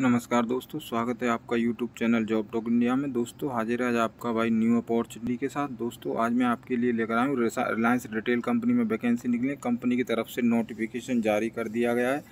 नमस्कार दोस्तों, स्वागत है आपका YouTube channel job talk India में। दोस्तों, हाजिर है आज आपका भाई न्यू अपॉर्चुनिटी के साथ। दोस्तों, आज मैं आपके लिए लेकर आया हूँ रिलायंस रिटेल कंपनी में वैकेंसी निकली। कंपनी की तरफ़ से नोटिफिकेशन जारी कर दिया गया है।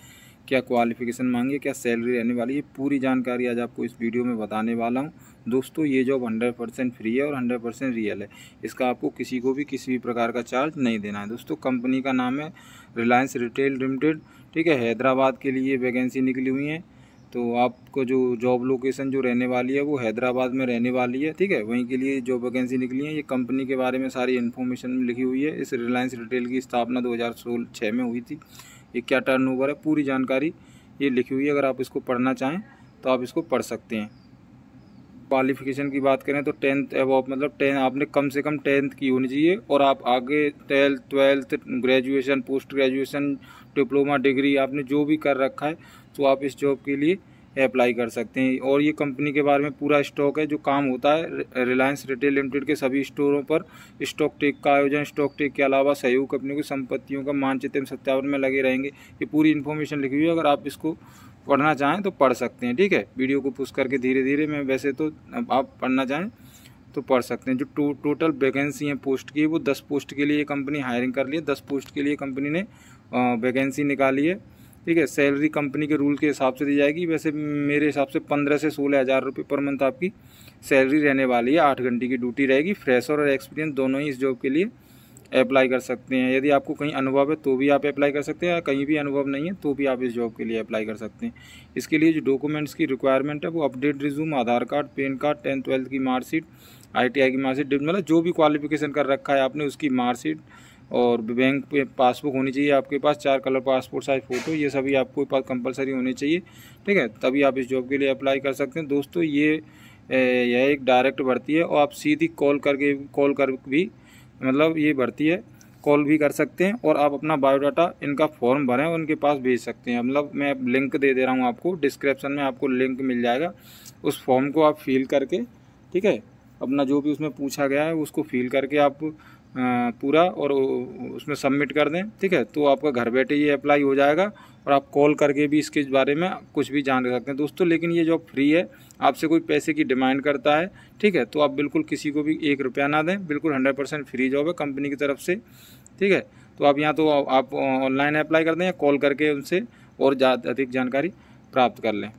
क्या क्वालिफिकेशन मांगे, क्या सैलरी रहने वाली है, पूरी जानकारी आज आपको इस वीडियो में बताने वाला हूँ। दोस्तों, ये जॉब हंड्रेड परसेंट फ्री है और हंड्रेड परसेंट रियल है। इसका आपको किसी को भी किसी भी प्रकार का चार्ज नहीं देना है। दोस्तों कंपनी का नाम है रिलायंस रिटेल लिमिटेड ठीक है? हैदराबाद के लिए वैकेंसी निकली हुई है। तो आपको जो जॉब लोकेशन जो रहने वाली है, वो हैदराबाद में रहने वाली है, ठीक है? वहीं के लिए जो वैकेंसी निकली है। ये कंपनी के बारे में सारी इन्फॉर्मेशन लिखी हुई है। इस रिलायंस रिटेल की स्थापना दो हज़ार में हुई थी। ये क्या टर्न ओवर है? पूरी जानकारी ये लिखी हुई है। अगर आप इसको पढ़ना चाहें तो आप इसको पढ़ सकते हैं। क्वालिफिकेशन की बात करें तो टेंथ अब मतलब टें आपने कम से कम टेंथ की होनी चाहिए और आप आगे twelfth twelfth graduation post graduation diploma degree आपने जो भी कर रखा है तो आप इस जॉब के लिए अप्लाई कर सकते हैं। और ये कंपनी के बारे में पूरा स्टॉक है जो काम होता है रिलायंस रिटेल लिमिटेड के सभी स्टोरों पर स्टॉक टेक का आयोजन स्टॉक टेक के अलावा सहयोग कंपनी की संपत्तियों का मानचित्र सत्यावन में लगे रहेंगे। ये पूरी इन्फॉर्मेशन लिखी हुई है अगर आप इसको पढ़ना चाहें तो पढ़ सकते हैं ठीक है? वीडियो को पुश करके धीरे धीरे मैं वैसे तो आप पढ़ना चाहें तो पढ़ सकते हैं। जो टो, टोटल वैकेंसी है पोस्ट की वो दस पोस्ट के लिए कंपनी हायरिंग कर ली है दस पोस्ट के लिए कंपनी ने वैकेंसी निकाली है। ठीक है सैलरी कंपनी के रूल के हिसाब से दी जाएगी। वैसे मेरे हिसाब से पंद्रह से सोलह हज़ार रुपये पर मंथ आपकी सैलरी रहने वाली है। आठ घंटे की ड्यूटी रहेगी। फ्रेशर और एक्सपीरियंस दोनों ही इस जॉब के लिए अप्लाई कर सकते हैं। यदि आपको कहीं अनुभव है तो भी आप अप्लाई कर सकते हैं। या कहीं भी अनुभव नहीं है तो भी आप इस जॉब के लिए अप्लाई कर सकते हैं। इसके लिए जो डॉक्यूमेंट्स की रिक्वायरमेंट है, वो update resume Aadhaar card PAN card tenth twelfth की मार्कशीट आईटीआई की मार्कशीट मतलब जो भी क्वालिफिकेशन कर रखा है आपने, उसकी मार्कशीट और बैंक पासबुक होनी चाहिए आपके पास, चार कलर पासपोर्ट, साइज़ फ़ोटो, ये सभी आपको पास कंपलसरी होनी चाहिए, ठीक है? तभी आप इस जॉब के लिए अप्लाई कर सकते हैं। दोस्तों, ये यह एक डायरेक्ट भर्ती है और आप सीधी कॉल करके, कॉल कर भी मतलब ये भर्ती है, कॉल भी कर सकते हैं और आप अपना बायोडाटा, इनका फॉर्म भरें और उनके पास भेज सकते हैं। मतलब मैं लिंक दे दे रहा हूँ आपको, डिस्क्रिप्शन में आपको लिंक मिल जाएगा, उस फॉर्म को आप फिल करके, ठीक है? अपना जो भी उसमें पूछा गया है, उसको फिल करके आप पूरा और उसमें सबमिट कर दें, ठीक है? तो आपका घर बैठे ये अप्लाई हो जाएगा और आप कॉल करके भी इसके बारे में कुछ भी जान सकते हैं दोस्तों। लेकिन ये जॉब फ्री है, आपसे कोई पैसे की डिमांड करता है, ठीक है? तो आप बिल्कुल किसी को भी एक रुपया ना दें, बिल्कुल हंड्रेड परसेंट फ्री जॉब है कंपनी की तरफ़ से, ठीक है? तो आप यहाँ तो आप ऑनलाइन अप्लाई कर दें या कॉल करके उनसे और अधिक जानकारी प्राप्त कर लें।